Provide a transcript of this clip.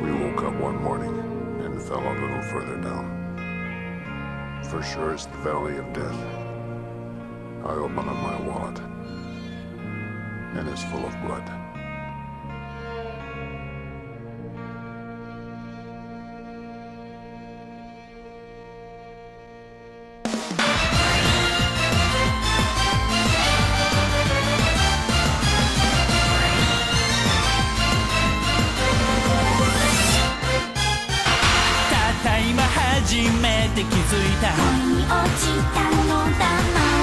woke up one morning and fell a little further down. For sure it's the Valley of Death. I open up my wallet, and it's full of blood. 今初めて気づいた」「恋に落ちた」